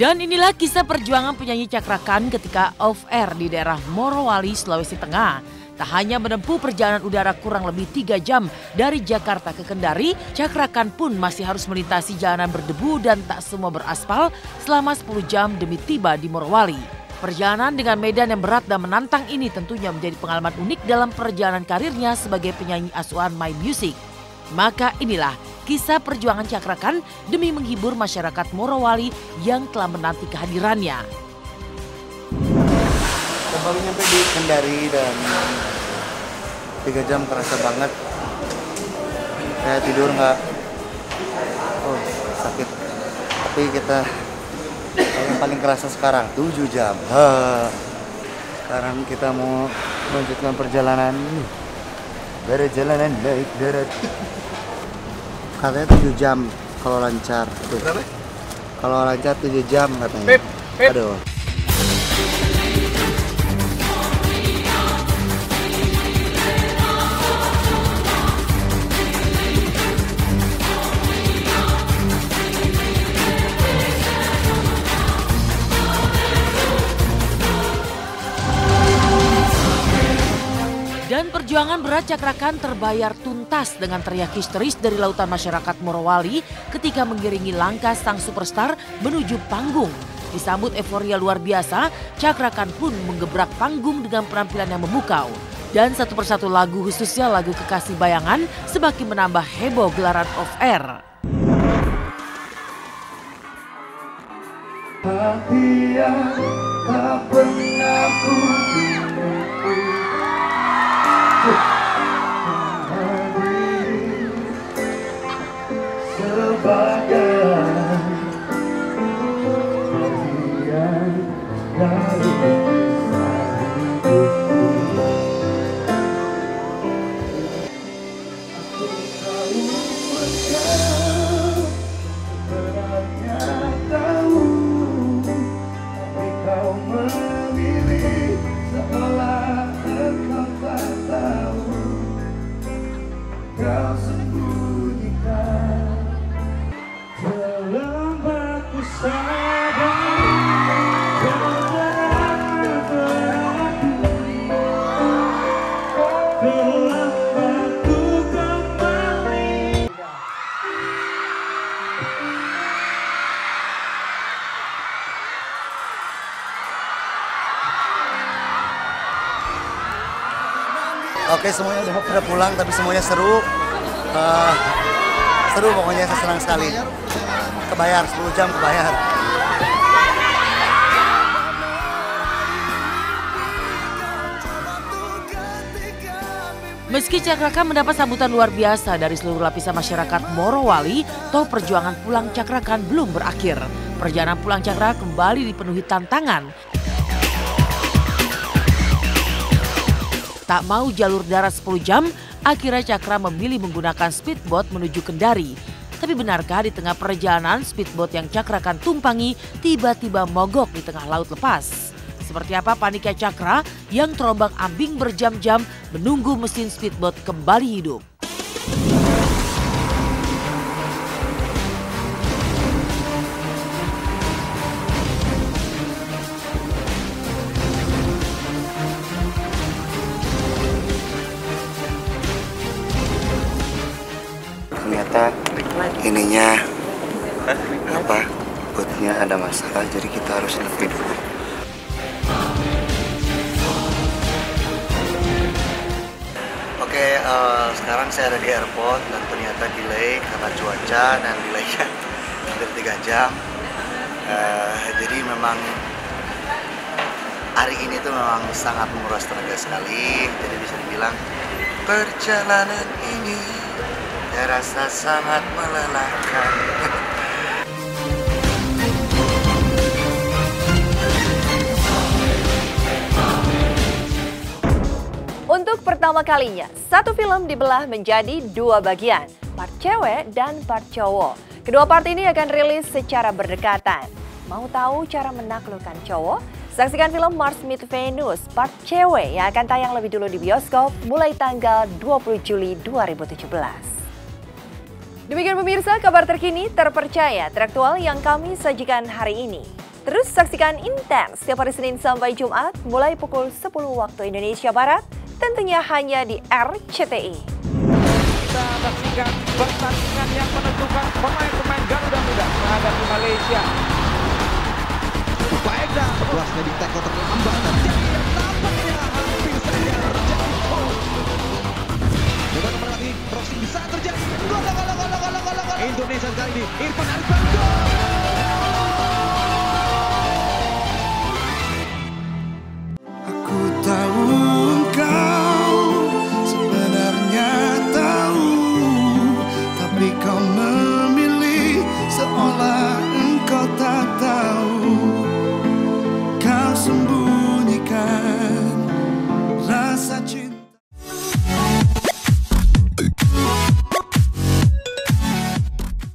Dan inilah kisah perjuangan penyanyi Cakrakan ketika off-air di daerah Morowali, Sulawesi Tengah. Tak hanya menempuh perjalanan udara kurang lebih tiga jam dari Jakarta ke Kendari, Cakrakan pun masih harus melintasi jalanan berdebu dan tak semua beraspal selama 10 jam demi tiba di Morowali. Perjalanan dengan medan yang berat dan menantang ini tentunya menjadi pengalaman unik dalam perjalanan karirnya sebagai penyanyi asuhan My Music. Maka inilah kisah perjuangan Cakrakan demi menghibur masyarakat Morowali yang telah menanti kehadirannya. Baru nyampe di Kendari dan tiga jam kerasa banget. Saya tidur nggak, oh sakit. Tapi kita yang paling kerasa sekarang 7 jam. Ha. Sekarang kita mau melanjutkan perjalanan. Perjalanan naik darat katanya 7 jam kalau lancar tuh. Berapa? kalau lancar 7 jam katanya Pip, Pip. aduh perjuangan berat Cakrakan terbayar tuntas dengan teriak histeris dari lautan masyarakat Morowali ketika mengiringi langkah sang superstar menuju panggung. Disambut euforia luar biasa, Cakrakan pun menggebrak panggung dengan penampilan yang memukau. Dan satu persatu lagu khususnya lagu Kekasih Bayangan semakin menambah heboh gelaran off-air. Hati yang tak pernah ku sebagai Oke semuanya udah pada pulang tapi semuanya seru Eh, Seru pokoknya saya senang sekali Kebayar 10 jam kebayar Meski Cakrakan mendapat sambutan luar biasa dari seluruh lapisan masyarakat Morowali, toh perjuangan pulang Cakrakan belum berakhir. Perjalanan pulang Cakra kembali dipenuhi tantangan. Tak mau jalur darat 10 jam, akhirnya Cakra memilih menggunakan speedboat menuju Kendari. Tapi benarkah di tengah perjalanan speedboat yang Cakrakan tumpangi tiba-tiba mogok di tengah laut lepas? Seperti apa paniknya Cakra yang terombang ambing berjam-jam menunggu mesin speedboat kembali hidup. Ternyata ininya apa bootnya ada masalah jadi kita harus lebih dulu Oke, eh, sekarang saya ada di airport dan ternyata delay karena cuaca dan delaynya hampir 3 jam. Eh, jadi memang hari ini tuh memang sangat menguras tenaga sekali. Jadi bisa dibilang perjalanan ini terasa sangat melelahkan. Untuk pertama kalinya, satu film dibelah menjadi dua bagian, part cewek dan part cowok. Kedua part ini akan rilis secara berdekatan. Mau tahu cara menaklukkan cowok? Saksikan film Mars Meet Venus part cewek yang akan tayang lebih dulu di bioskop mulai tanggal 20 Juli 2017. Demikian pemirsa kabar terkini terpercaya teraktual yang kami sajikan hari ini. Terus saksikan Intens setiap hari Senin sampai Jumat mulai pukul 10 waktu Indonesia Barat, tentunya hanya di RCTI. Kita saksikan pertandingan yang menentukan pemain-pemain Garuda Muda menghadapi Malaysia. Baik dah, kelasnya di tackle terlambat dan gol. Indonesia kali ini,